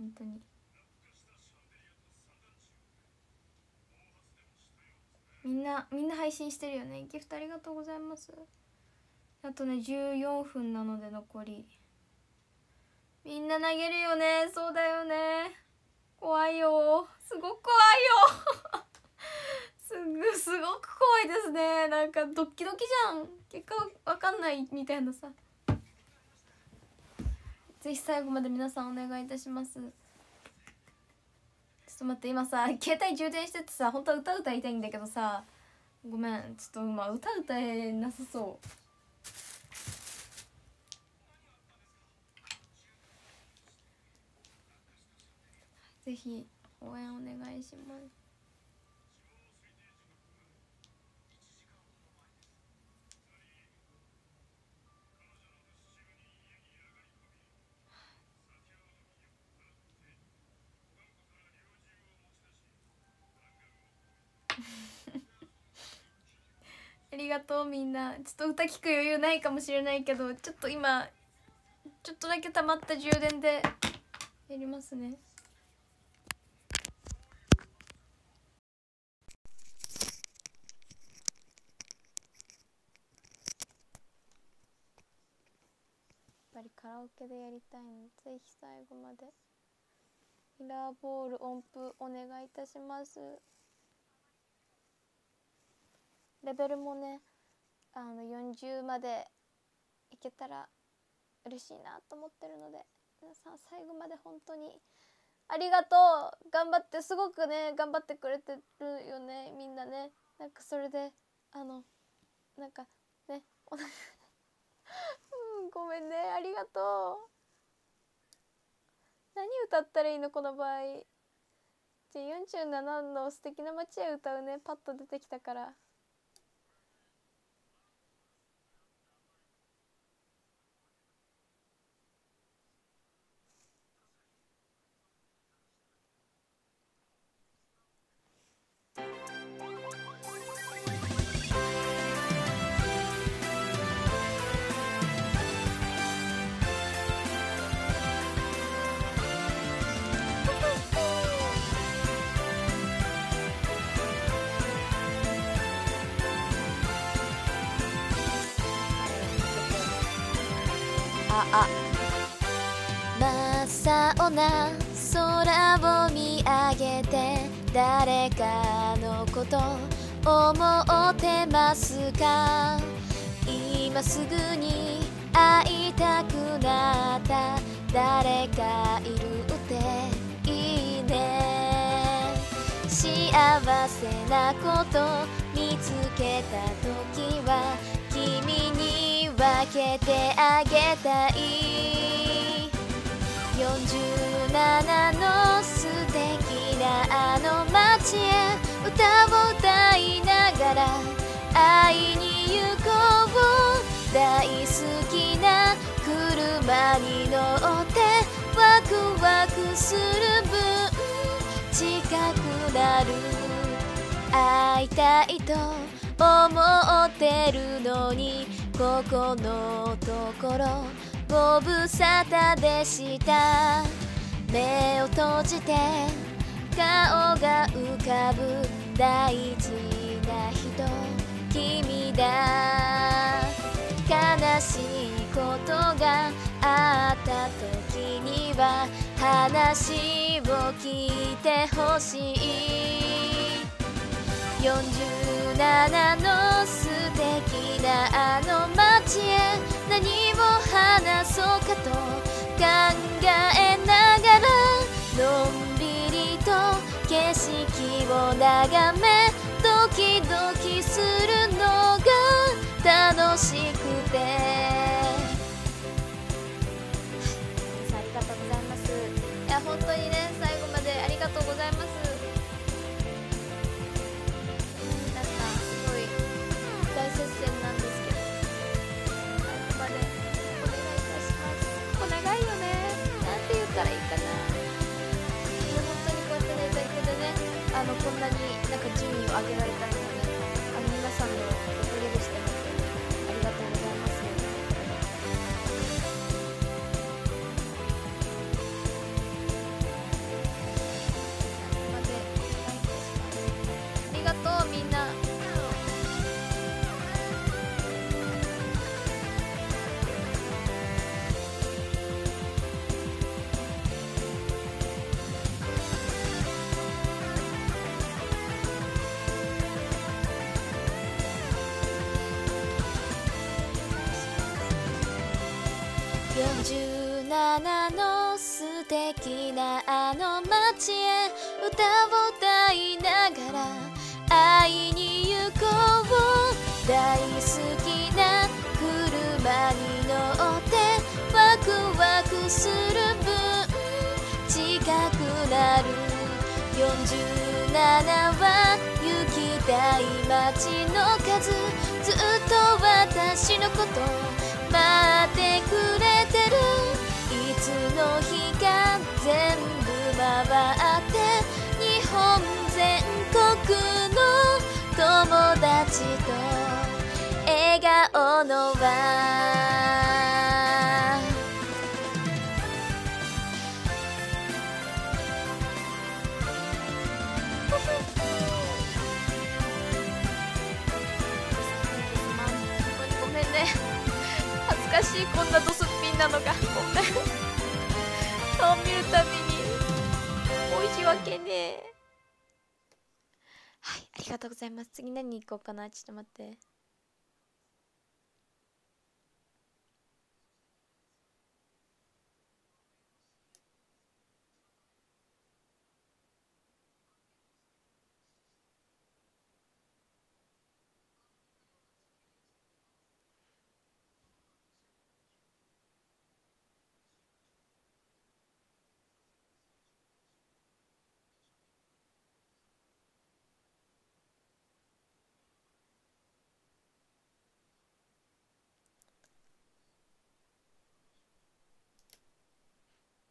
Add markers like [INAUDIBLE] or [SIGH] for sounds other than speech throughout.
本当に。みんなみんな配信してるよね。ギフトありがとうございます。あとね14分なので残り。みんな投げるよね。そうだよね。怖いよ。すごく怖いよ。[LAUGHS] すぐすごく怖いですね。なんかドッキドキじゃん。結果わかんないみたいなさ。ぜひ最後まで皆さんお願いいたします。ちょっと待って今さ携帯充電しててさ本当は歌歌いたいんだけどさごめんちょっと今歌歌えなさそう。ぜひ応援お願いします。[LAUGHS] ありがとうみんな。ちょっと歌聞く余裕ないかもしれないけどちょっと今ちょっとだけ溜まった充電でやりますね。やっぱりカラオケでやりたいのぜひ最後まで。ミラーボール音符お願いいたします。レベルもねあの40までいけたら嬉しいなと思ってるので皆さん最後まで本当にありがとう。頑張ってすごくね頑張ってくれてるよねみんなね。なんかそれであのなんかね [LAUGHS] うんごめんねありがとう。何歌ったらいいのこの場合。じゃあ47の素敵な街へ歌うね。パッと出てきたから。こと思ってますか？今すぐに会いたくなった。誰かいるっていいね。幸せなこと見つけた時は君に分けてあげたい。47の素敵あの街へ歌を歌いながら会いに行こう大好きな車に乗ってワクワクする分近くなる会いたいと思ってるのにここのところご無沙汰でした目を閉じて顔が浮かぶ大事な人君だ。悲しいことがあった時には話を聞いてほしい。47の素敵なあの街へ何を話そうかと考えながらのんびりと景色を眺めドキドキするのが楽しくて。ありがとうございます。いや本当にね最後までありがとうございます。なんかすごい大接戦なんですけど最後までお願いいたします。お願いよね。なんて言ったらいいか。あのこんなになんか順位を上げられたりとか47の素敵なあの街へ歌を歌いながら会いに行こう。大好きな車に乗ってワクワクする分近くなる。47は行きたい街の数。ずっと私のこと待ってくれてる。の日か全部回って日本全国の友達と笑顔の輪ごめんね。恥ずかしいこんなドスッピンなのが。ごめん。顔見るたびに。申し訳ね。えはいありがとうございます。次何行こうかな。ちょっと待って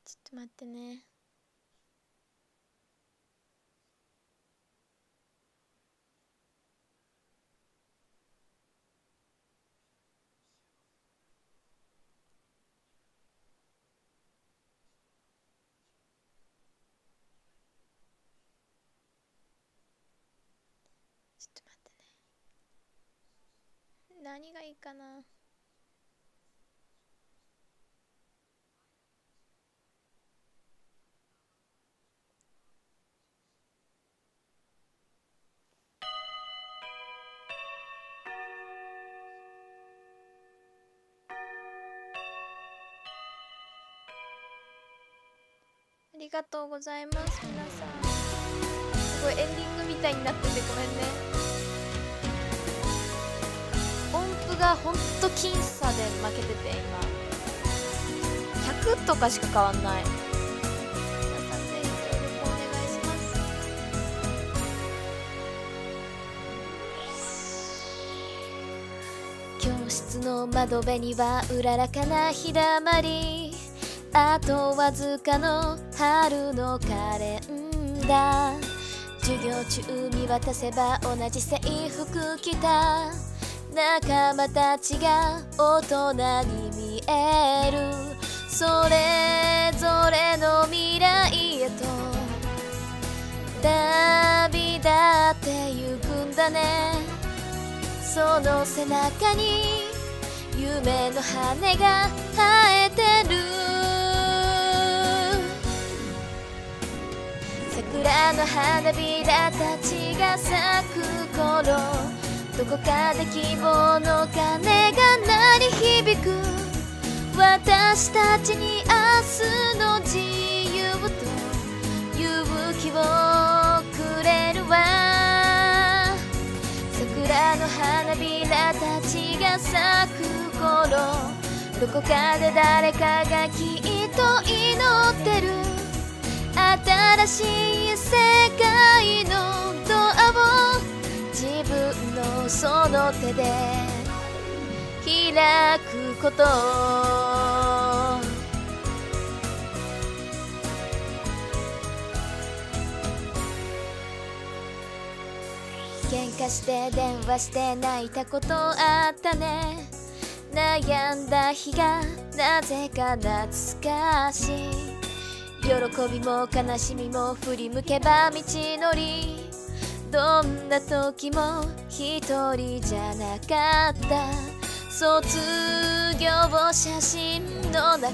ちょっと待ってね。ちょっと待ってね。何がいいかな？りがとうございます皆さん。すごいエンディングみたいになっててごめんね。音符がほんと僅差で負けてて今。100とかしか変わんない。皆さんぜひ協力お願いします。教室の窓辺にはうららかな日だまり。あとわずかの春のカレンダー。授業中見渡せば同じ制服着た。仲間たちが大人に見える。それぞれの未来へと。旅立ってゆくんだね。その背中に夢の羽が生えてる。桜の花びらたちが咲く頃どこかで希望の鐘が鳴り響く。私たちに明日の自由と勇気をくれるわ。桜の花びらたちが咲く頃どこかで誰かがきっと祈ってる。新しい世界のドアを自分のその手で開くこと。喧嘩して電話して泣いたことあったね。悩んだ日がなぜか懐かしい。喜びも悲しみも振り向けば道のりどんな時も一人じゃなかった卒業写真の中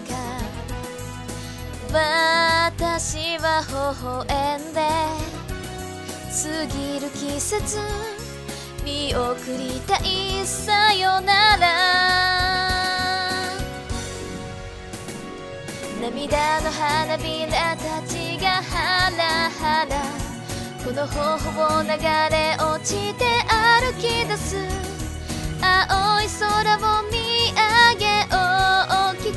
私は微笑んで過ぎる季節見送りたいさよなら涙の花びらたちがハラハラ。この頬を流れ落ちて歩き出す。青い空を見上げ大きく。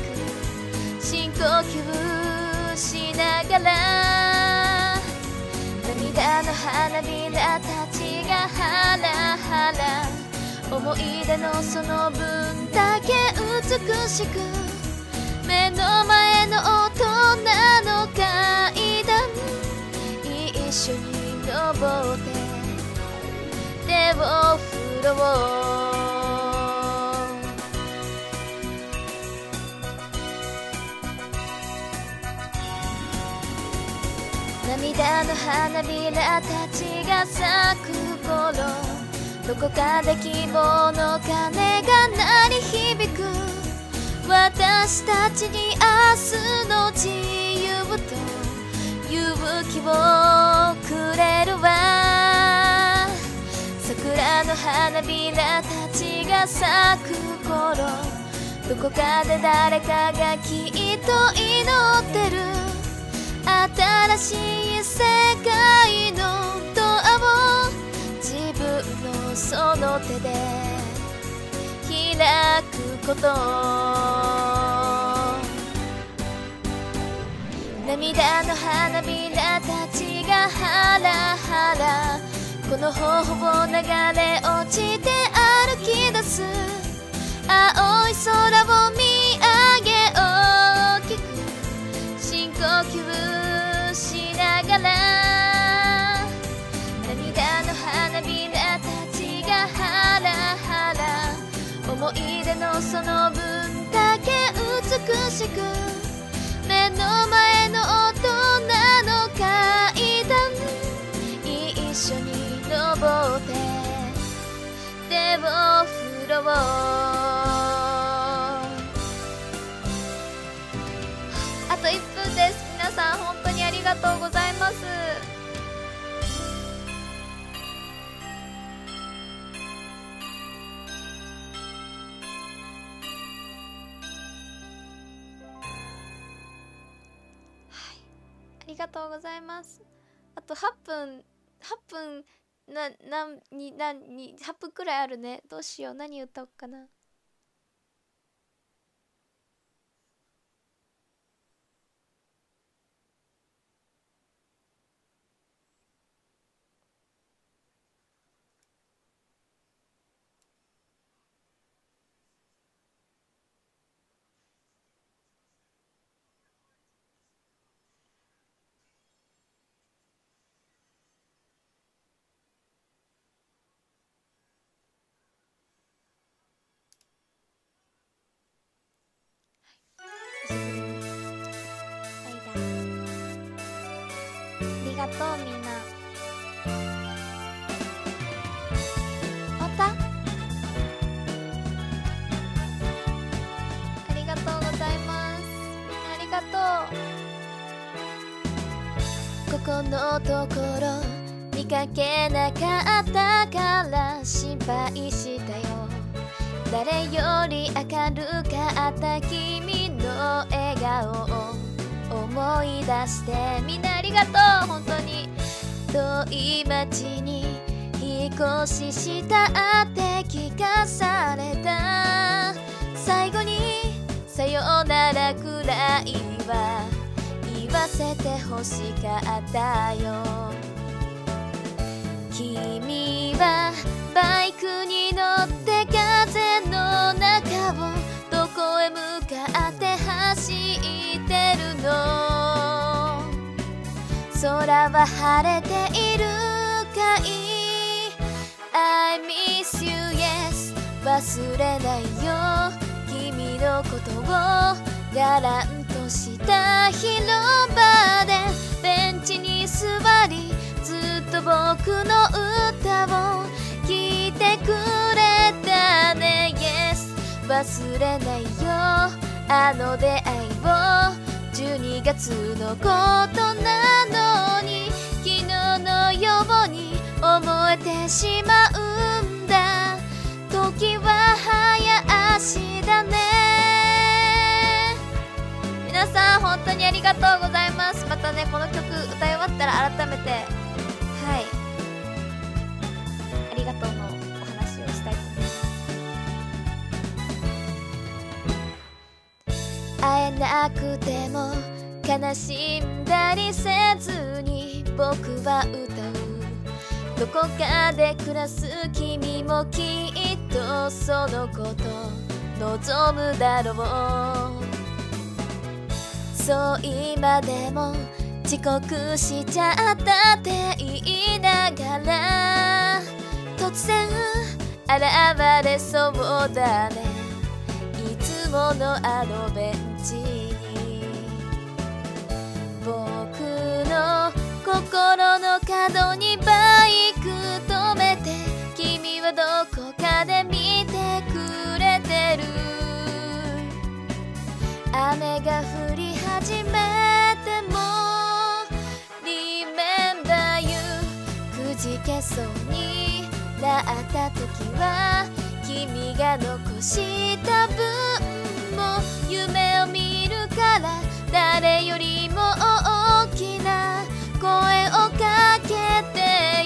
深呼吸しながら。涙の花びらたちがハラハラ。思い出のその分だけ美しく。目の前の大人の階段一緒に登って手を振ろう涙の花びらたちが咲く頃。どこかで希望の鐘が鳴り響く。私たちに明日の自由と勇気をくれるわ。桜の花びらたちが咲く頃どこかで誰かがきっと祈ってる。新しい世界のドアを自分のその手で開くこと。涙の花びらたちがハラハラ。この頬を流れ落ちて歩き出す。青い空を見その分だけ美しく目の前の大人の階段一緒に登って。手を振ろうあと1分です。皆さん本当にありがとうございます。とうございます。あと8分8分な何に何に8分くらいあるね。どうしよう。何歌おうかな。とうみんな。終わった。ありがとうございます。みんなありがとう。ここのところ見かけなかったから心配したよ。誰より明るかった君の笑顔を思い出してみなありがとう本当に。遠い町に引っ越ししたって聞かされた。最後にさようならくらいは言わせてほしかったよ。は晴れているかい？I miss you yes. 忘れないよ。君のことをガランとした広場でベンチに座りずっと僕の歌を聴いてくれたね。Yes. 忘れないよ。あの出会いを。12月のことなのに。うに思えてしまうんだ。時は早足だね。皆さん本当にありがとうございます。またねこの曲歌い終わったら改めて。はい。ありがとうのお話をしたいと思います。会えなくても悲しんだりせずに僕は歌うどこかで暮らす君もきっとそのこと望むだろう。そう今でも遅刻しちゃったって言いながら突然現れそうだね。いつものあのベンチに。僕の心の角にバイク止めて君はどこかで見てくれてる。雨が降り始めても Remember you くじけそうになった時は君が残した分も夢を見るから誰よりも大きな声をかけて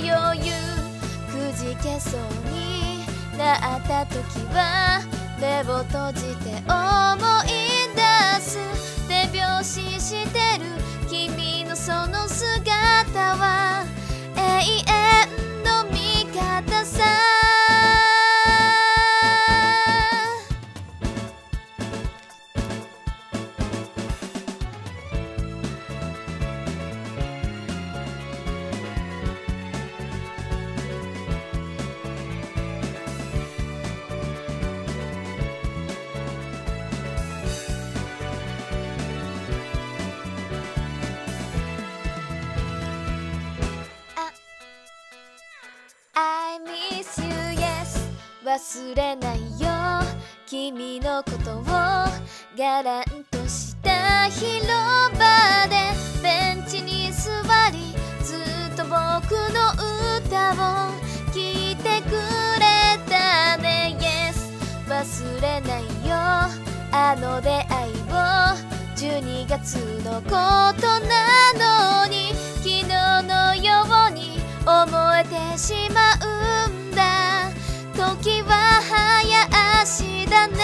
余裕。くじけそうになった時は目を閉じて思い出す。手拍子してる君のその姿は永遠の味方さ「忘れないよ。君のことをガランとした広場でベンチに座りずっと僕の歌を聴いてくれたね。Yes 忘れないよ。あの出会いを12月のことなのに昨日のように思えてしまうんだ。時は早足だね。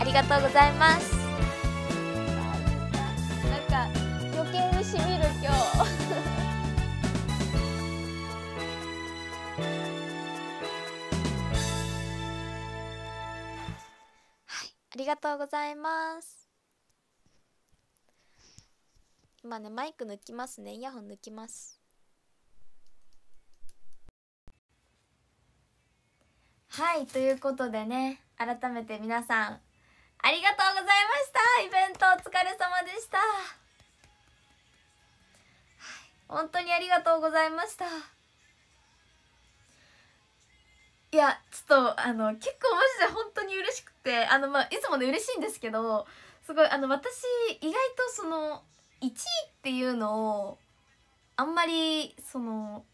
ありがとうございます。なんか余計にしみる今日。[LAUGHS] ありがとうございます今ねマイク抜きますね。イヤホン抜きます。はいということでね改めて皆さんありがとうございました。イベントお疲れ様でした、はい、本当にありがとうございました。いやちょっとあの結構マジで本当に嬉しくてあのまあいつもね嬉しいんですけどすごいあの私意外とその1位っていうのをあんまりその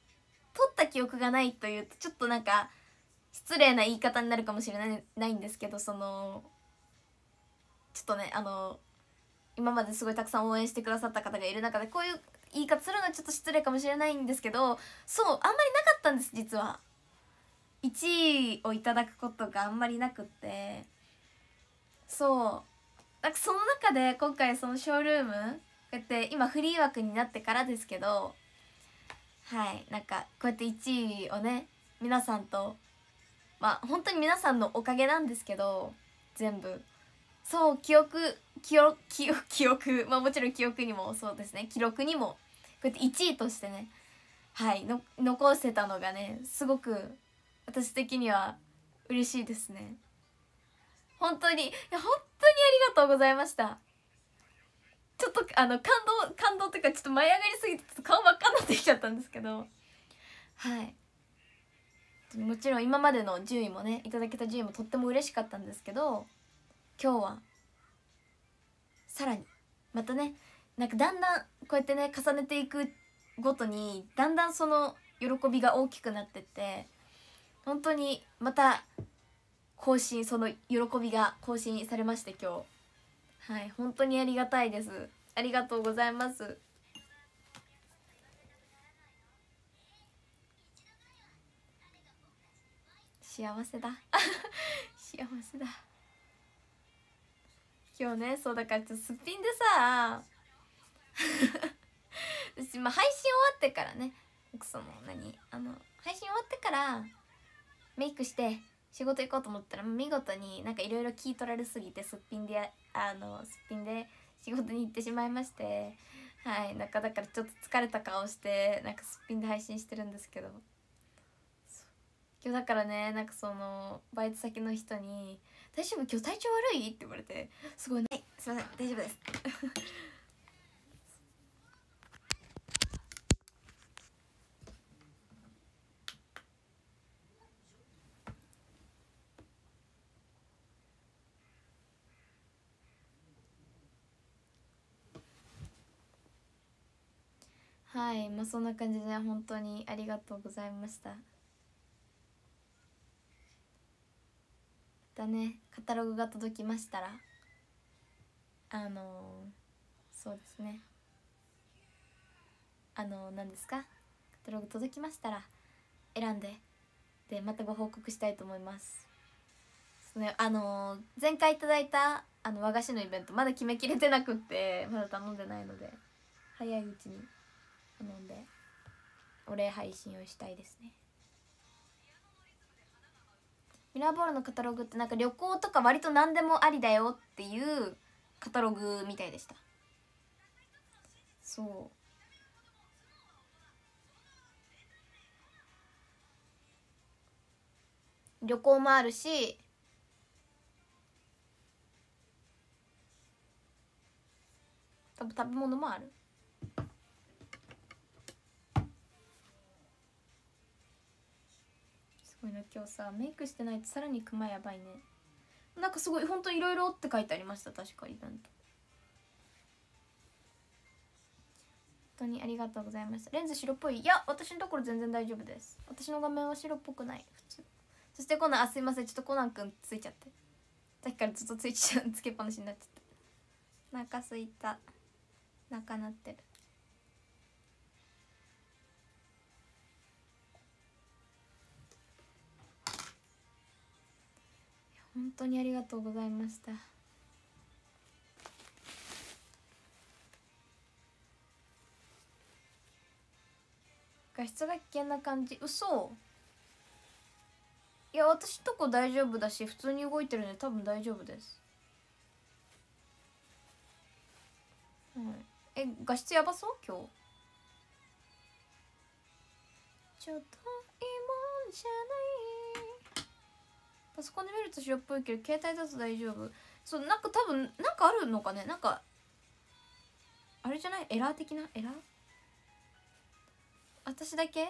取った記憶がないというとちょっとなんか失礼な言い方になるかもしれないないんですけどそのちょっとねあの今まですごいたくさん応援してくださった方がいる中でこういう言い方するのはちょっと失礼かもしれないんですけどそうあんまりなかったんです実は。1位をいただくことがあんまりなくってそうなんかその中で今回そのショールームうやって今フリー枠になってからですけどはいなんかこうやって1位をね皆さんとまあ本当に皆さんのおかげなんですけど全部。そう記憶記憶記憶記憶まあもちろん記憶にもそうですね。記録にもこうやって1位としてねはいの残せたのがねすごく私的には嬉しいですね。本当にいや本当にありがとうございました。ちょっとあの感動感動っていうかちょっと舞い上がりすぎて顔真っ赤になってきちゃったんですけど。はい。もちろん今までの順位もねいただけた順位もとっても嬉しかったんですけど今日はさらにまたねなんかだんだんこうやってね重ねていくごとにだんだんその喜びが大きくなってって本当にまた更新その喜びが更新されまして今日。はい本当にありがたいです。ありがとうございます。幸せだ。[LAUGHS] 幸せだ。今日ねそうだからちょっとすっぴんでさ [LAUGHS] 私まあ配信終わってからねその何あの配信終わってからメイクして仕事行こうと思ったら見事になんかいろいろ聞い取られすぎてすっぴんであのすっぴんで仕事に行ってしまいましてはいなんかだからちょっと疲れた顔してなんかすっぴんで配信してるんですけど。今日だからねなんかそのバイト先の人に「大丈夫？今日体調悪い?」って言われてすごいね「はいすいません。大丈夫です」はいまあそんな感じで本当にありがとうございました。またねカタログが届きましたらあのー、そうですね。あの何ですか？カタログ届きましたら選んででまたご報告したいと思います。ねあのー、前回いただいたあの和菓子のイベントまだ決めきれてなくってまだ頼んでないので早いうちに。頼んでお礼配信をしたいですね。ミラーボールのカタログってなんか旅行とか割と何でもありだよっていうカタログみたいでした。そう。旅行もあるし多分食べ物もある。ごいな今日さメイクしてないとさらにクマやばいね。なんかすごいほんといろいろって書いてありました確かイベント。本当にありがとうございましたレンズ白っぽい。いや私のところ全然大丈夫です。私の画面は白っぽくない。普通。そしてコナンあすいません。ちょっとコナンくんついちゃって。さっきからずっとついちゃうつけっぱなしになっちゃったお腹すいた。中なってる。本当にありがとうございました。画質が危険な感じ。嘘。いや私とこ大丈夫だし普通に動いてるんで多分大丈夫です。はい。え画質やばそう？今日。ちょっと。パソコンで見ると白っぽいけど携帯だと大丈夫。そうなんか多分なんかあるのかね。なんかあれじゃない？エラー的な？エラー？私だけ？わ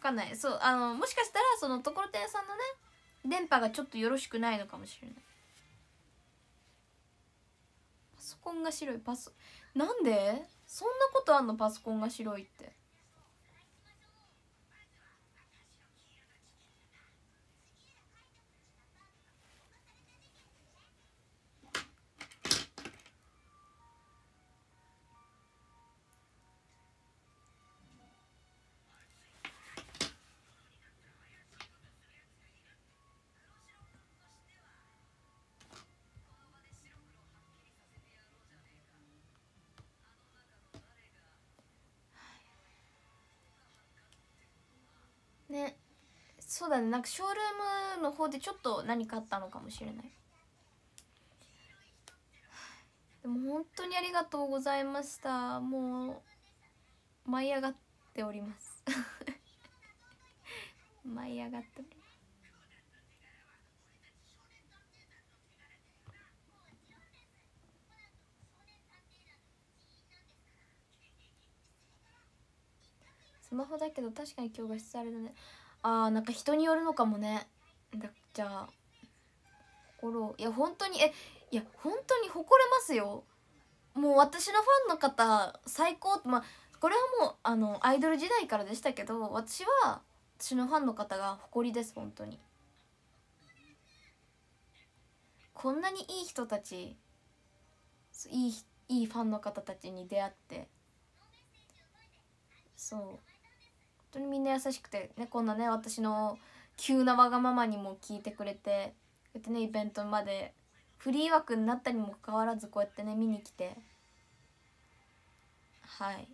かんない。そうあのもしかしたらそのところてんさんのね電波がちょっとよろしくないのかもしれない。パソコンが白い。パソなんで？そんなことあんの？パソコンが白いって。そうだね。なんかショールームの方でちょっと何かあったのかもしれない。でも本当にありがとうございました。もう舞い上がっております。[LAUGHS] 舞い上がっております。スマホだけど確かに今日画質あれだね。あーなんか人によるのかもね。だじゃあ心いや本当にえいや本当に誇れますよ。もう私のファンの方最高まあこれはもうあのアイドル時代からでしたけど私は私のファンの方が誇りです本当に。こんなにいい人たちいいいいファンの方たちに出会って。そう。当にみんな優しくてねこんなね私の急なわがままにも聞いてくれてこうやってねイベントまでフリー枠になったにもかかわらずこうやってね見に来てはい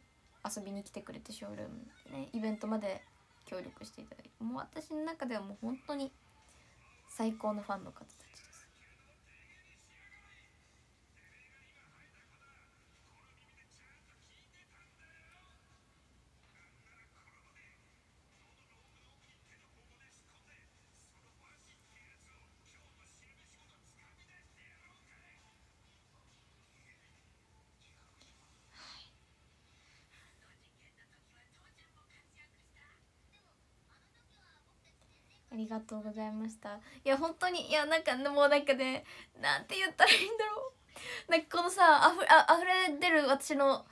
遊びに来てくれてショールームでねイベントまで協力していただいてもう私の中ではもう本当に最高のファンの方ですりがとうございました。いや本当にいやなんかもうなんかねなんて言ったらいいんだろう。なんかこのさあふあ溢れ出る私の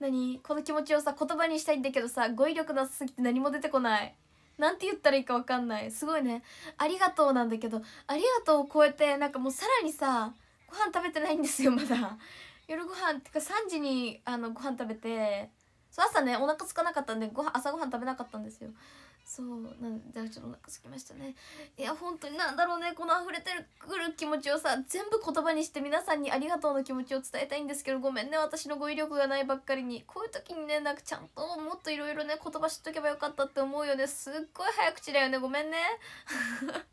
何？この気持ちをさ言葉にしたいんだけどさ語彙力なさすぎて何も出てこない。なんて言ったらいいか分かんない。すごいね。ありがとうなんだけどありがとうを超えてなんかもうさらにさご飯食べてないんですよまだ。夜ご飯ってか3時にあのご飯食べてそう朝ねお腹空かなかったんでご飯朝ご飯食べなかったんですよ。そうなんでちょっとお腹空きましたね。いや本当になんだろうね。この溢れてくる気持ちをさ全部言葉にして皆さんにありがとうの気持ちを伝えたいんですけどごめんね。私の語彙力がないばっかりに。こういう時にねなんかちゃんともっといろいろね言葉知っとけばよかったって思うよね。すっごい早口だよね。ごめんね。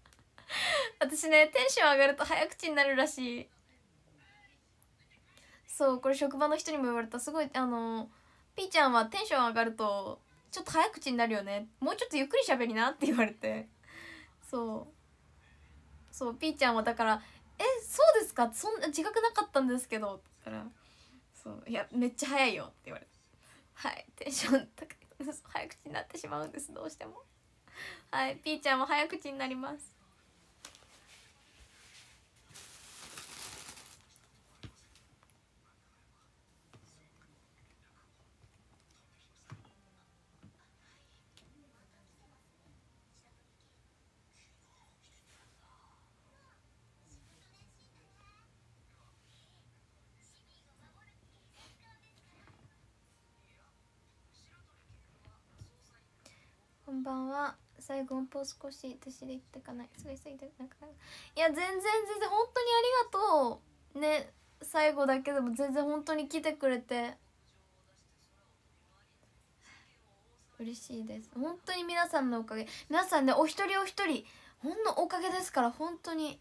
[LAUGHS] 私ねテンション上がると早口になるらしい。そうこれ職場の人にも言われた。すごいあのピーちゃんはテンション上がるとちょっと早口になるよね。もうちょっとゆっくり喋りなって言われて。そう。そうピーちゃんはだから「えそうですか？そんな自覚なかったんですけど」って言ったら「そういやめっちゃ早いよ」って言われて「はいテンション高い。[LAUGHS] 早口になってしまうんです。どうしても。はいピーちゃんも早口になります。ばんは。最後音符を少し私で言ったかな？いすごいすぎてなんか。いや全然全然本当にありがとう。ね最後だけでも全然本当に来てくれて。嬉しいです。本当に皆さんのおかげ。皆さんねお一人お一人ほんのおかげですから本当に。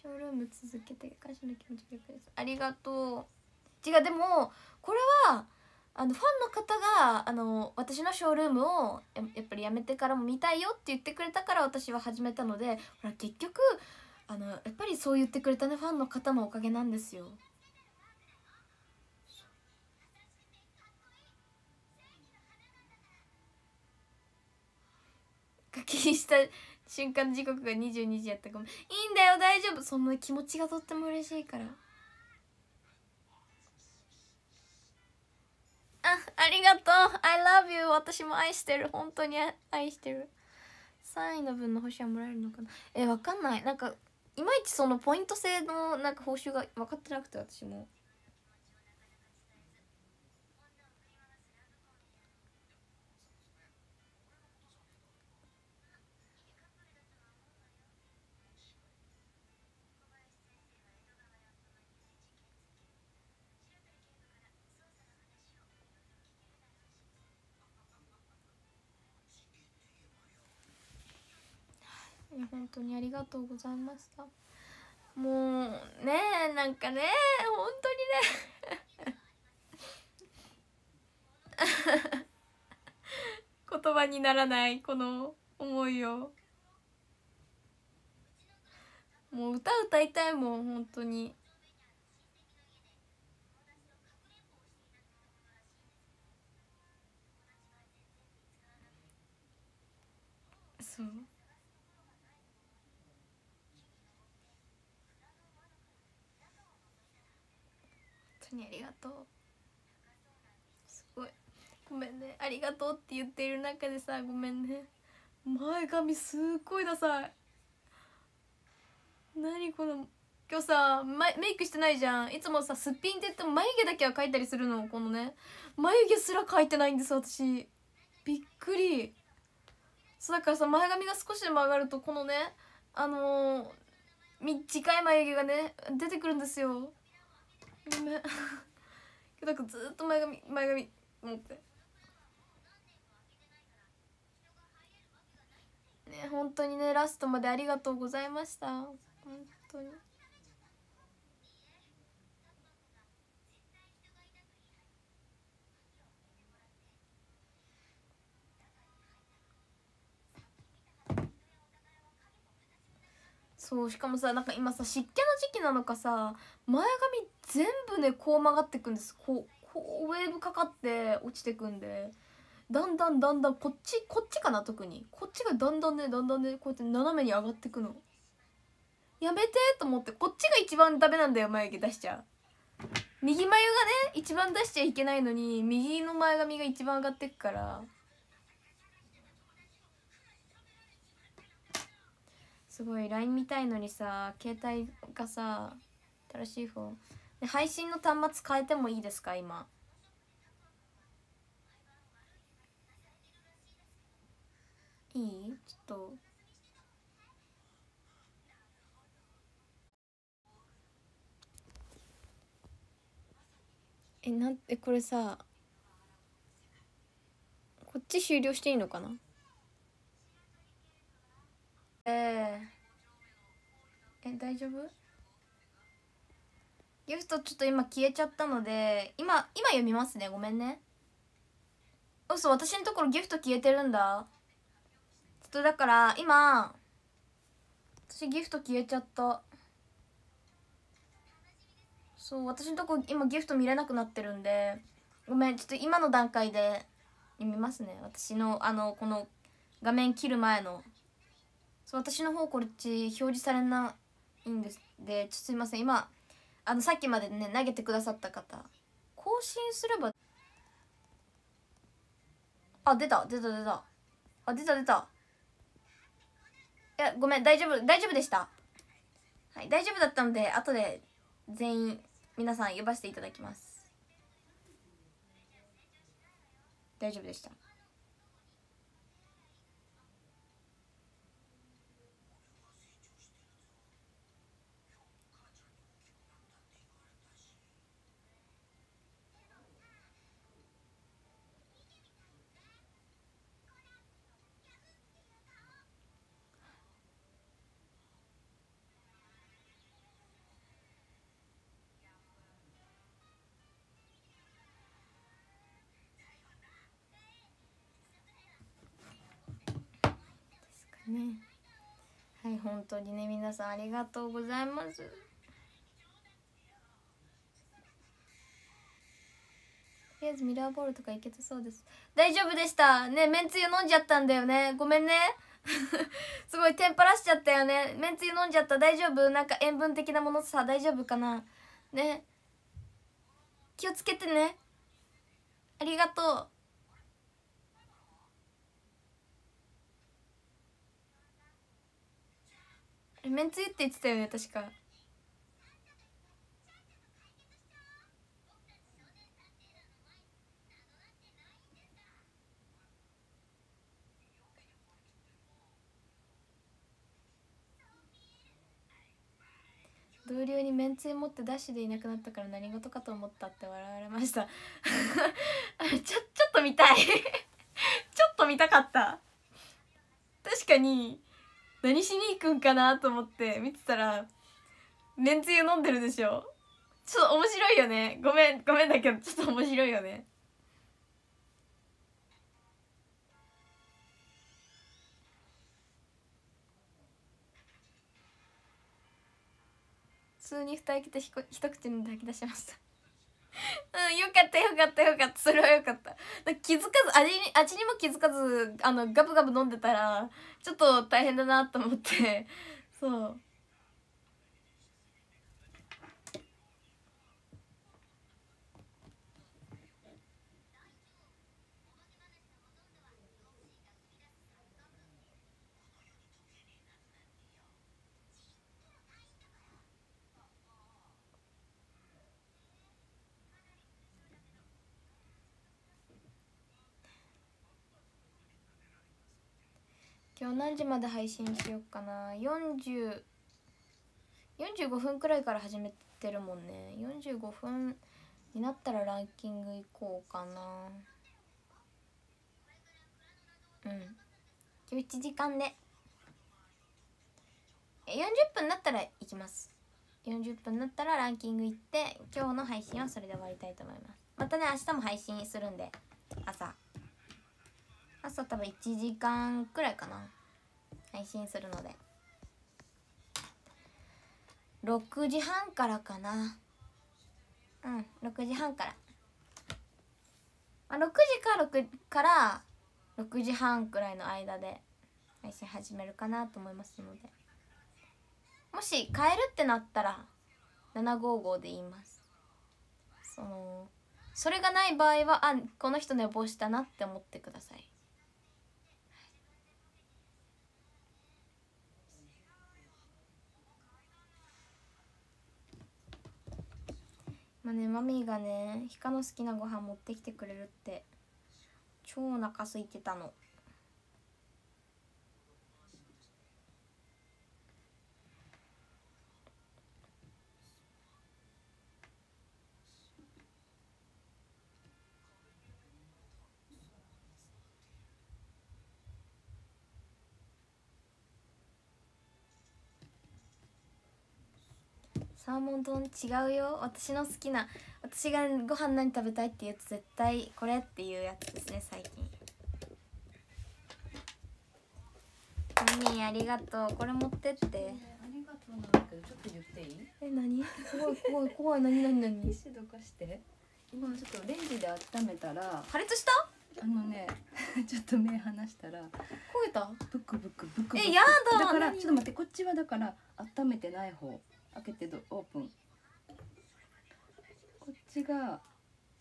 ショールーム続けて感謝の気持ちでですありがとう。違うでもこれはあのファンの方があの私のショールームをややっぱりやめてからも見たいよって言ってくれたから私は始めたのでほら結局あのやっぱりそう言ってくれたねファンの方のおかげなんですよ。課金した瞬間時刻が22時やったごめんいいんだよ大丈夫。そんな気持ちがとっても嬉しいから。ありがとう。I love you 私も愛してる。本当に愛してる。3位の分の星はもらえるのかな？えわかんない。なんかいまいちそのポイント制のなんか報酬が分かってなくて私も。に本当にありがとうございました。もうねえなんかね本当にね。[LAUGHS] 言葉にならないこの思いを。もう歌歌いたいもん本当にそう当にありがとう。すごい。ごめんね。ありがとうって言っている中でさごめんね。前髪すっごいダサい。何この今日さメイクしてないじゃん。いつもさすっぴんって言っても眉毛だけは描いたりするのこのね。眉毛すら描いてないんです私。びっくり。そうだからさ前髪が少しでも上がるとこのねあのー、短い眉毛がね出てくるんですよ。ごめん。なんかずっと前髪前髪持って。ね本当にねラストまでありがとうございました。本当に。そうしかもさなんか今さ湿気の時期なのかさ前髪全部ねこう曲がってくんです。こうこうウェーブかかって落ちてくんで。だんだんだんだんこっちこっちかな特に。こっちがだんだんねだんだんねこうやって斜めに上がってくの。やめてと思って。こっちが一番ダメなんだよ眉毛出しちゃう。右眉がね一番出しちゃいけないのに右の前髪が一番上がってくから。すごい LINE 見たいのにさ携帯がさ新しいフォンで配信の端末変えてもいいですか今？いい？ちょっと。えなんえこれさこっち終了していいのかな？えー、え大丈夫？ギフトちょっと今消えちゃったので今今読みますね。ごめんね。嘘私のところギフト消えてるんだ。ちょっとだから今私ギフト消えちゃった。そう私のとこ今ギフト見れなくなってるんで。ごめんちょっと今の段階で読みますね。私のあのこの画面切る前の。そう私の方こっち表示されないんです。でちょっとすいません。今あのさっきまでね投げてくださった方。更新すればあ出た出た出た。あ出た出た。いやごめん大丈夫大丈夫でした。はい大丈夫だったので後で全員皆さん呼ばせていただきます。大丈夫でした。ね。はい本当にね皆さんありがとうございます。とりあえずミラーボールとかいけてそうです。大丈夫でした。ねめんつゆ飲んじゃったんだよね。ごめんね。[LAUGHS] すごい天ぷらしちゃったよね。めんつゆ飲んじゃった。大丈夫？なんか塩分的なものさ大丈夫かな？ね。気をつけてね。ありがとう。めんつゆって言ってたよね確か。同僚にめんつゆ持ってダッシュでいなくなったから何事かと思ったって笑われました。[LAUGHS] ちょちょっと見たい。[LAUGHS] ちょっと見たかった。確かに。何しに行くんかなと思って見てたらめんつゆ飲んでるでしょ。ちょっと面白いよね。ごめんごめんだけどちょっと面白いよね。普通に蓋開けて一口飲んで吐き出しましたうんよかったよかったよかった。それはよかった。気づかず味に味にも気づかずあのガブガブ飲んでたらちょっと大変だなと思って。そう。今日何時まで配信しようかな？40 45分くらいから始めてるもんね。45分になったらランキングいこうかな。うん。11時間で。40分になったら行きます。40分になったらランキング行って今日の配信はそれで終わりたいと思います。またね明日も配信するんで朝。朝多分1時間くらいかな。配信するので。6時半からかな。うん6時半から、まあ、6時か6から6時半くらいの間で配信始めるかなと思いますので。もし変えるってなったら755で言います。そのそれがない場合はあこの人寝坊したなって思ってください。まあねマミーがねヒカの好きなご飯持ってきてくれるって超お腹空いてたの。サーモン丼違うよ。私の好きな私がご飯何食べたいって言うと絶対これっていうやつですね最近。マミーありがとう。これ持ってって。ありがとうなんだけどちょっと言っていい？え何？怖い怖い怖い。何？何？何？石どかして。今ちょっとレンジで温めたら破裂した？あのね [LAUGHS] ちょっと目離したら焦げた？ブクブクブクブク。えやだ。だから何？ちょっと待ってこっちはだから温めてない方開けてどオープン。こっちが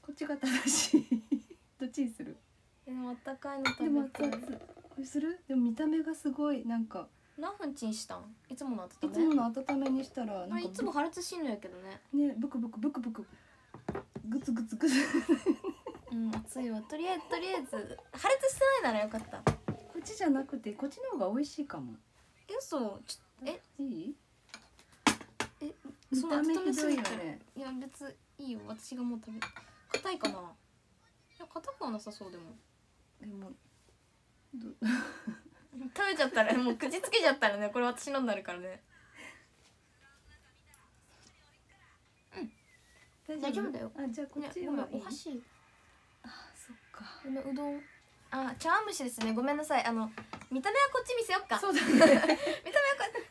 こっちが正しい。[LAUGHS] どっちにする？えでもあったかいので食べても熱々。これする？でも見た目がすごいなんか。何分チンしたん？いつものい温め？つもの温めにしたらなんかあいつも破裂しんのやけどね。ねブクブクブクブク。グツグツグツ。うん熱いわ。とりあえずとりあえず破裂してないならよかった。こっちじゃなくてこっちの方が美味しいかも。えそうちょえ？いいそのた目温めすぎてね。いや別いいよ。私がもう食べ硬いかな。いや硬くはなさそうでも。でもど [LAUGHS] 食べちゃったらもう口つけちゃったらねこれ私のになるからね。大丈夫？だよ。あじゃあこねっちはお箸。あそっか。ごめんうどんあ茶碗蒸しですね。ごめんなさい。あの見た目はこっち見せよっか。そうだ [LAUGHS] 見た目はねこ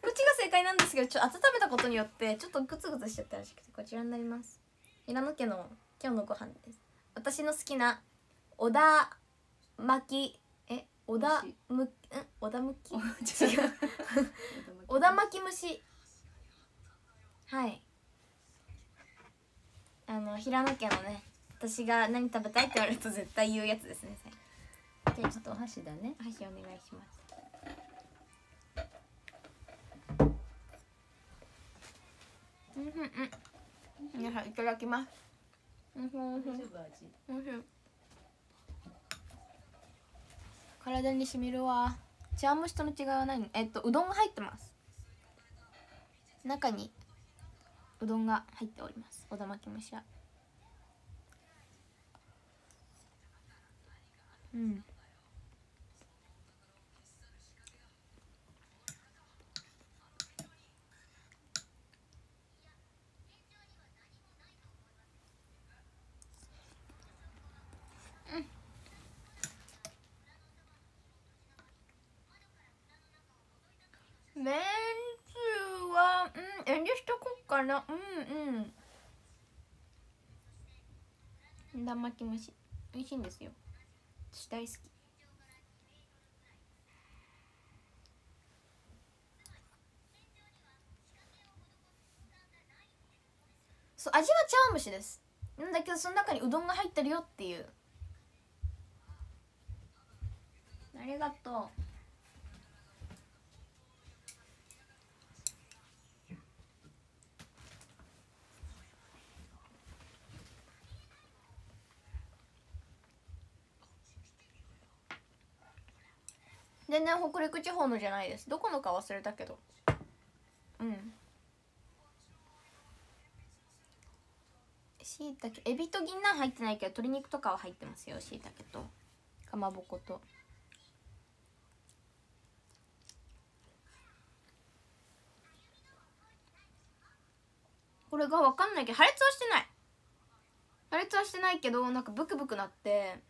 こっちが正解なんですけどちょっと温めたことによってちょっとグツグツしちゃったらしくてこちらになります。平野家の今日のご飯です。私の好きな小田巻き。え小田むん？小田むき？お違う。小田巻き蒸し。はい。あの平野家のね私が何食べたいって言われると絶対言うやつですねじゃあちょっとお箸だね。箸お願いします。うんうんうん。皆さんいただきます。うんうんうん。体にしみるわ。茶碗蒸しとの違いは何えっとうどんが入ってます。中にうどんが入っております。おだまき蒸しは。うんめんつゆはうん遠慮しとこっかな。うんうん。だまき蒸し美味しいんですよ。私大好き。そう味は茶碗蒸しです。なんだけどその中にうどんが入ってるよっていう。ありがとう。全然北陸地方のじゃないです。どこのか忘れたけど。うん。しいたけエビと銀杏入ってないけど鶏肉とかは入ってますよしいたけと。かまぼこと。これが分かんないけど破裂はしてない。破裂はしてないけどなんかブクブクなって。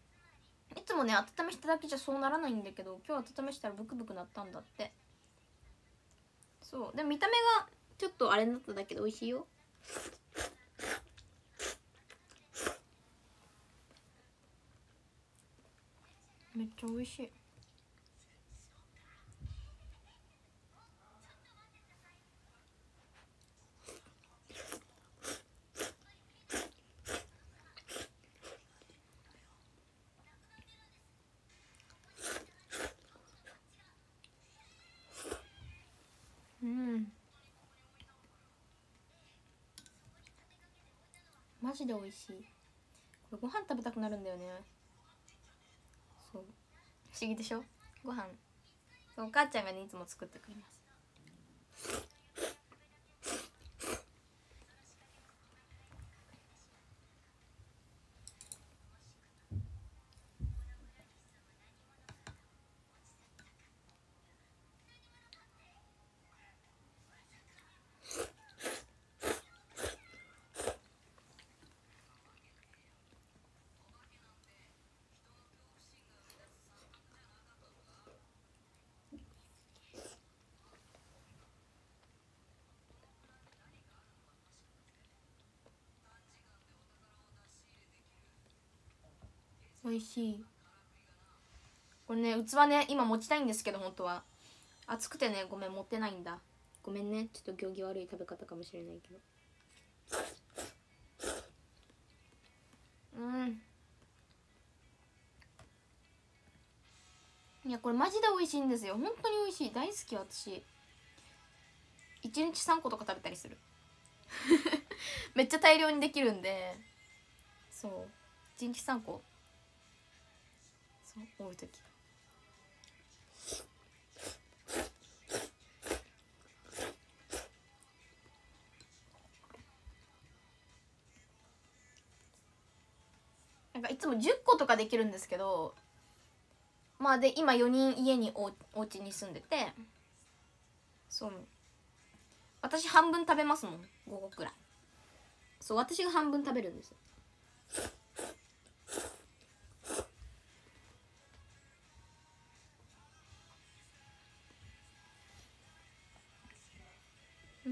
いつもね温めしただけじゃそうならないんだけど今日温めしたらブクブクなったんだって。そう。でも見た目がちょっとあれになっただけで美味しいよ。めっちゃ美味しいうんマジで美味しい。これご飯食べたくなるんだよね。そう。不思議でしょ？ご飯。お母ちゃんがねいつも作ってくれます。美味しい。これね器ね今持ちたいんですけど本当は。熱くてねごめん持ってないんだ。ごめんね。ちょっと行儀悪い食べ方かもしれないけど。うん。いやこれマジで美味しいんですよ。本当に美味しい。大好き私。1日3個とか食べたりする。[LAUGHS] めっちゃ大量にできるんで。そう。1日3個そう多い時。なんかいつも10個とかできるんですけどまあで今4人家におお家に住んでてそう。私半分食べますもん。5個くらい。そう私が半分食べるんです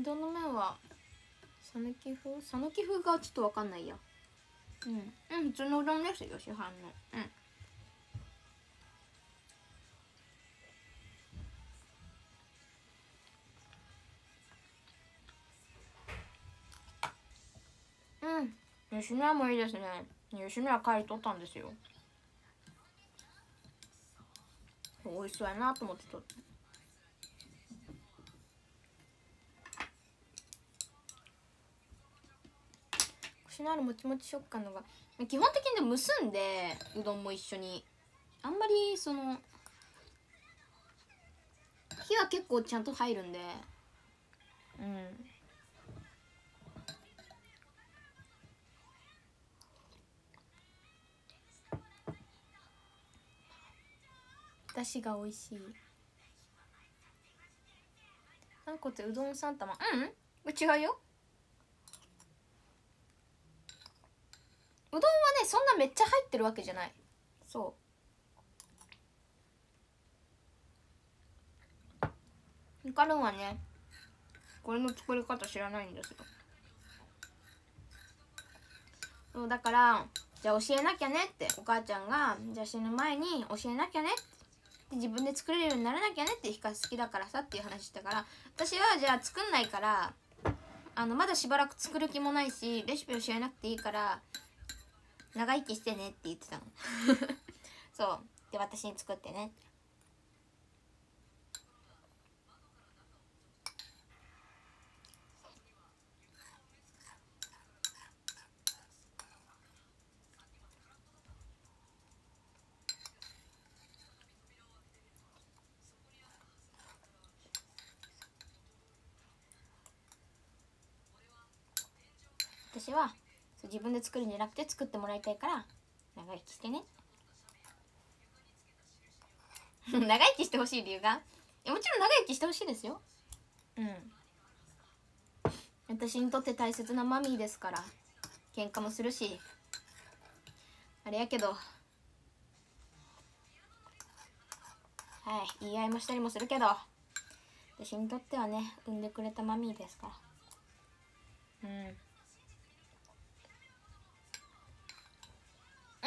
どんの麺は？讃岐風？讃岐風がちょっとわかんないや。うん。うん普通のうどんですよ市販の。うん。うん。吉野家もいいですね。吉野家帰り取ったんですよ。美味しそうやなと思って取ったシのあるもちもち食感のが基本的にでも結んでうどんも一緒に。あんまりその火は結構ちゃんと入るんで。うん。だしが美味しい。あんこってうどん3玉。うん？違うよ。うどんはねそんなめっちゃ入ってるわけじゃない。そう。ヒカルンはねこれの作り方知らないんですよ。そうだからじゃあ教えなきゃねってお母ちゃんがじゃあ死ぬ前に教えなきゃねって自分で作れるようにならなきゃねってヒカ好きだからさっていう話したから私はじゃあ作んないからあのまだしばらく作る気もないしレシピを教えなくていいから長生きしてねって言ってたの。[LAUGHS] そう。で私に作ってね。私は自分で作るんじゃなくて作ってもらいたいから長生きしてね。[LAUGHS] 長生きしてほしい理由がもちろん長生きしてほしいですよ。うん。私にとって大切なマミーですから喧嘩もするしあれやけどはい言い合いもしたりもするけど私にとってはね産んでくれたマミーですから。うん。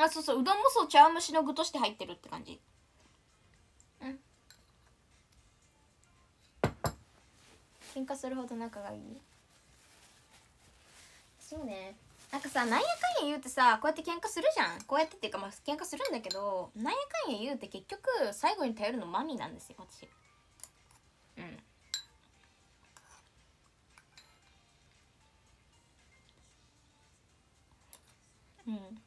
あそうそう。うどんもそう。茶碗蒸しの具として入ってるって感じ。うん。喧嘩するほど仲がいい？そうね。なんかさなんやかんや言うてさこうやって喧嘩するじゃん。こうやってっていうかまあ喧嘩するんだけどなんやかんや言うて結局最後に頼るのマミなんですよ私。うん。うん。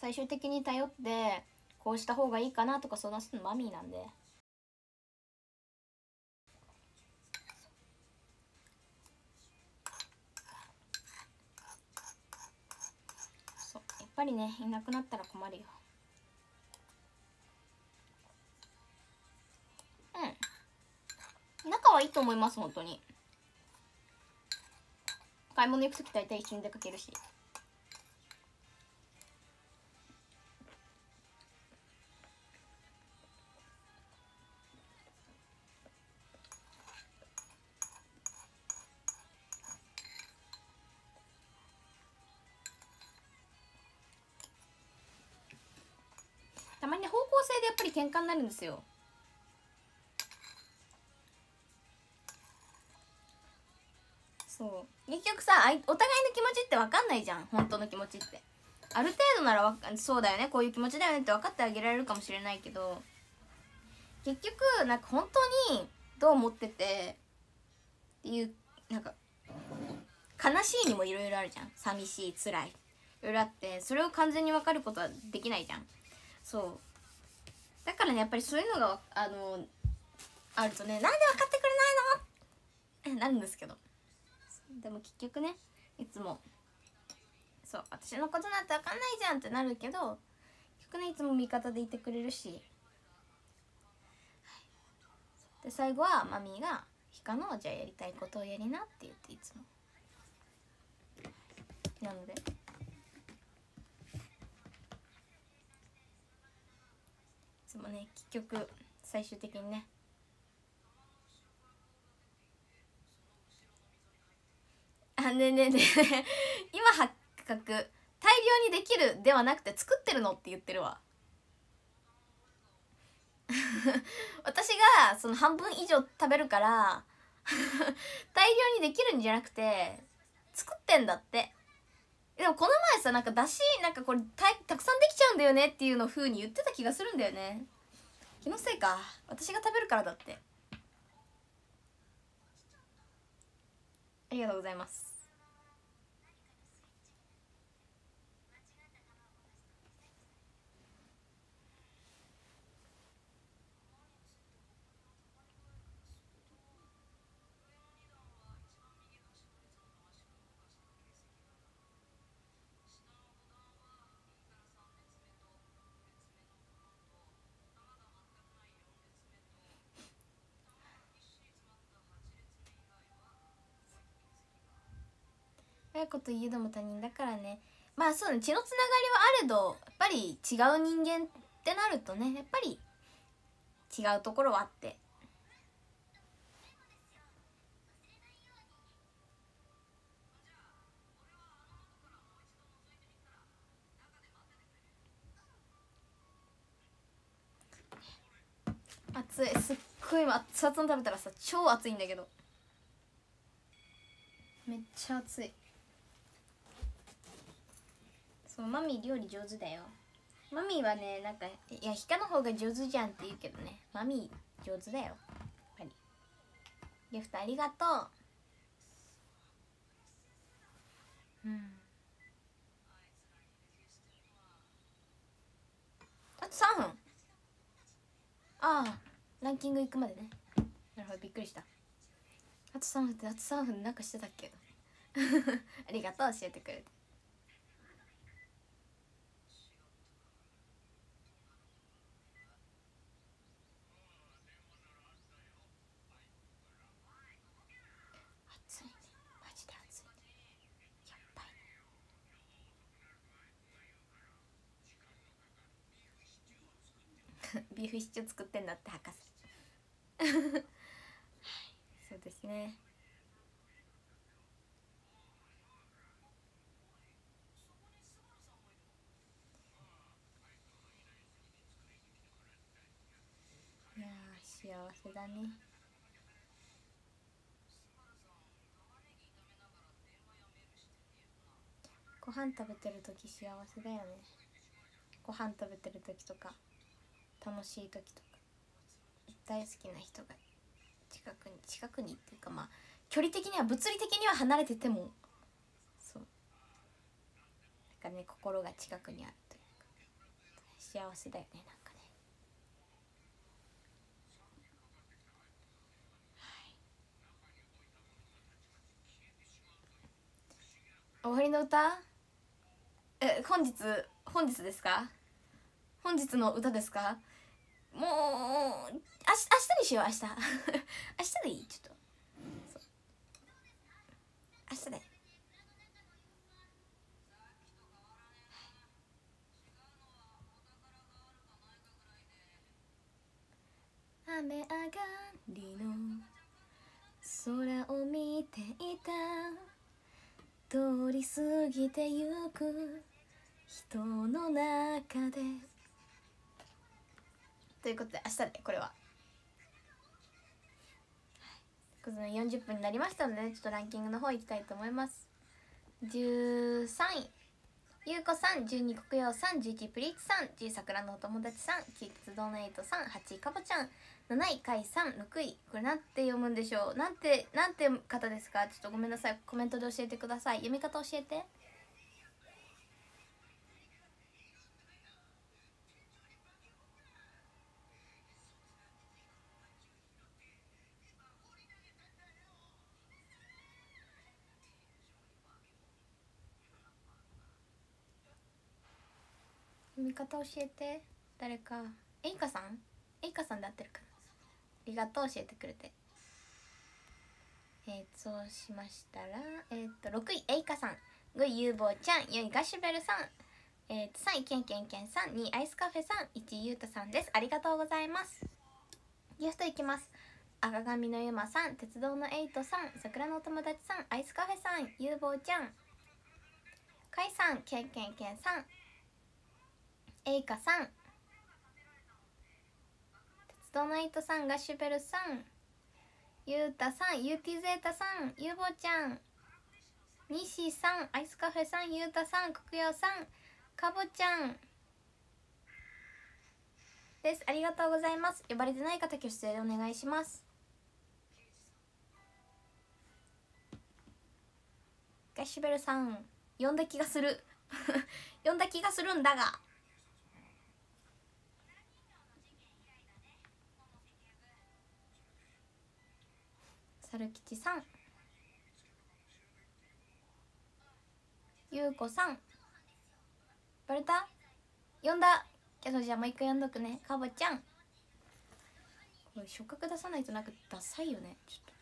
最終的に頼ってこうした方がいいかなとか相談するのマミーなんで。やっぱりねいなくなったら困るよ。うん。仲はいいと思います本当に。買い物行く時大体一緒に出かけるし。るんですよ。そう。結局さお互いの気持ちって分かんないじゃん。本当の気持ちって。ある程度ならそうだよね。こういう気持ちだよねって分かってあげられるかもしれないけど。結局なんか本当にどう思っててっていうなんか悲しいにもいろいろあるじゃん。寂しい辛い。いろいろあってそれを完全に分かることはできないじゃん。そう。だからねやっぱりそういうのがあのあるとねなんで分かってくれないの？ってなるんですけど。でも結局ねいつもそう私のことなんて分かんないじゃんってなるけど結局ねいつも味方でいてくれるし、で最後はマミーが「ヒカのじゃあやりたいことをやりな」って言っていつも。なのでつもね結局最終的にね。あねねね今発覚大量にできるではなくて作ってるのって言ってるわ。[LAUGHS] 私がその半分以上食べるから [LAUGHS] 大量にできるんじゃなくて作ってんだって。でもこの前さなんかだしなんかこれたたくさんできちゃうだよねっていうの風に言ってた気がするんだよね。気のせいか。私が食べるからだって。ありがとうございます。親子といえども他人だからね。まあそうね血のつながりはあれどやっぱり違う人間ってなるとねやっぱり違うところはあって。熱い。すっごい熱々の食べたらさ超熱いんだけど。めっちゃ熱い。そうマミー料理上手だよ。マミーはねなんかいやヒカの方が上手じゃんって言うけどね。マミー上手だよ。やっぱり。ギフトありがとう。うん。あと3分。ああランキング行くまでね。なるほどびっくりした。あと3分ってあと3分なんかしてたっけ？[LAUGHS] ありがとう教えてくれて暑いねマジで暑いねやっばいねビーフシチュー作ってんだって博士。[LAUGHS] そうですね。いやー幸せだね。ご飯食べてる時幸せだよね。ご飯食べてる時とか。楽しい時とか大好きな人が近くに近くにっていうかまあ距離的には物理的には離れててもそう。なんかね心が近くにあるというか幸せだよねなんかね。終わりの歌？え本日本日ですか？本日の歌ですか？もうあし明日にしよう明日。[LAUGHS] 明日でいいちょっと。明日で。雨上がりの空を見ていた。通り過ぎてゆく人の中で。ということで明日でこれは。とい。うことで40分になりましたので、ね、ちょっとランキングの方いきたいと思います。13位ゆうこさん12国用さん11プリッツさん10桜のお友達さん9鉄道のエイトさん8位かぼちゃん7位かいさん6位これなんて読むんでしょう。なんてなんて方ですか？ちょっとごめんなさい。コメントで教えてください。読み方教えて。み方教えて。誰か。えいかさん？えいかさんで合ってるかな。ありがとう教えてくれて。えー、そうしましたらえっ、と6位。えいかさん。5位ゆうぼうちゃん。4位ガシュベルさん。えー、と3位。けんけんけんさん。2位。アイスカフェさん。1位。ゆうたさんです。ありがとうございます。ゲストいきます。赤髪のゆまさん。鉄道のエイトさん。桜のお友達さん。アイスカフェさん。ゆうぼうちゃん。かいさん。けんけんけんさん。えいかさん。鉄道のエイトさんガッシュベルさん。ゆうたさんゆうティゼータさんゆうぼちゃん。にしさんアイスカフェさんゆうたさんくくよさん。かぼちゃん。です。ありがとうございます。呼ばれてない方挙手でお願いします。ガッシュベルさん呼んだ気がする。[LAUGHS] 呼んだ気がするんだが。猿吉さん。ゆうこさん。バレた呼んだ。けどじゃあもう一回呼んどくね。かぼちゃん。これ触覚出さないとなんかダサいよね。ちょっと。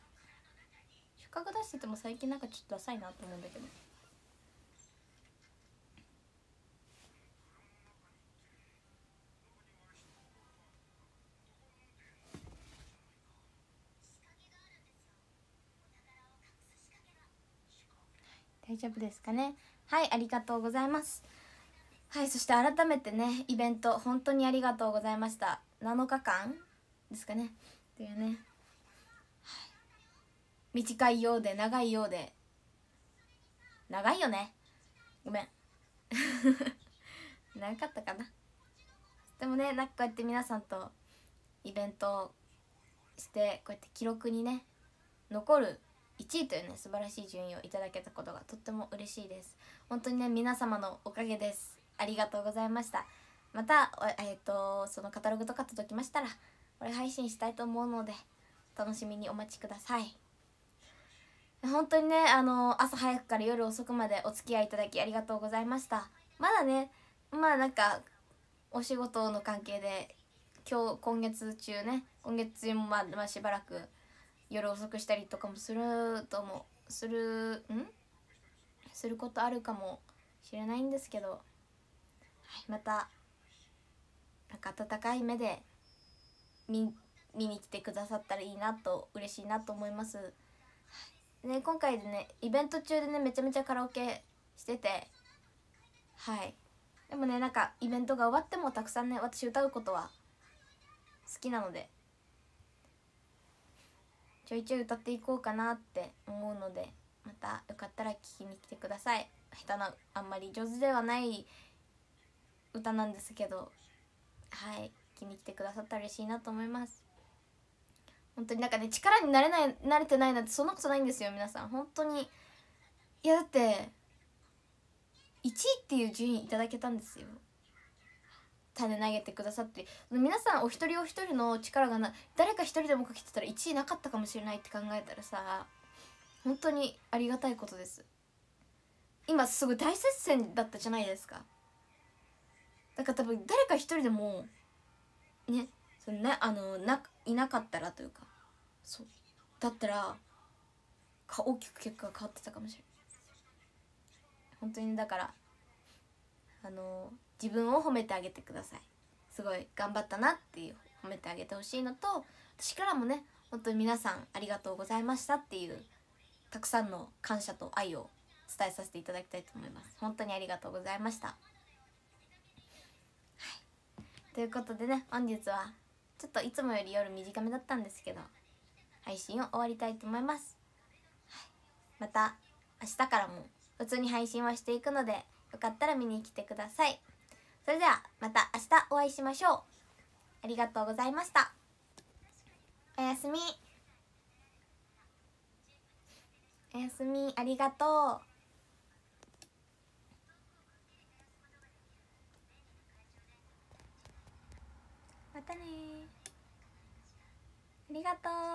触覚出してても最近なんかちょっとダサいなと思うんだけど。大丈夫ですかね？はいありがとうございます。はいそして改めてねイベント本当にありがとうございました。7日間ですかね？というね、はい、短いようで長いようで。長いよね。ごめん。[LAUGHS] 長かったかな。でもねなんかこうやって皆さんとイベントをしてこうやって記録にね残る1位というね素晴らしい順位をいただけたことがとっても嬉しいです。本当にね皆様のおかげです。ありがとうございました。またえっ、ー、とそのカタログとか届きましたらこれ配信したいと思うので楽しみにお待ちください。本当にねあの朝早くから夜遅くまでお付き合いいただきありがとうございました。まだねまあなんかお仕事の関係で今日今月中ね今月中もまあ、まあ、しばらく夜遅くしたりとかもするともするん？することあるかもしれないんですけど、はい、またなんか温かい目で見見に来てくださったらいいなと嬉しいなと思います。ね、今回でねイベント中でねめちゃめちゃカラオケしててはい。でもねなんかイベントが終わってもたくさんね私歌うことは好きなのでちょいちょい歌っていこうかなって思うのでまたよかったら聴きに来てください。下手なあんまり上手ではない歌なんですけどはい聴きに来てくださったら嬉しいなと思います。本当になんかね力になれない慣れてないなんてそんなことないんですよ皆さん。本当に。いやだって1位っていう順位いただけたんですよ。種投げてくださって皆さんお一人お一人の力がな誰か一人でもかけてたら1位なかったかもしれないって考えたらさ本当にありがたいことです。今すぐ大接戦だったじゃないですか。だから多分誰か一人でもねそのなあのないなかったらというかそうだったらか大きく結果が変わってたかもしれない。本当にだからあの自分を褒めてあげてください。すごい頑張ったなっていう褒めてあげてほしいのと私からもね本当に皆さんありがとうございましたっていうたくさんの感謝と愛を伝えさせていただきたいと思います。本当にありがとうございました。はい。ということでね本日はちょっといつもより夜短めだったんですけど配信を終わりたいと思います、はい、また明日からも普通に配信はしていくのでよかったら見に来てください。それではまた明日お会いしましょう。ありがとうございました。おやすみ。おやすみ。ありがとう。またねありがとう。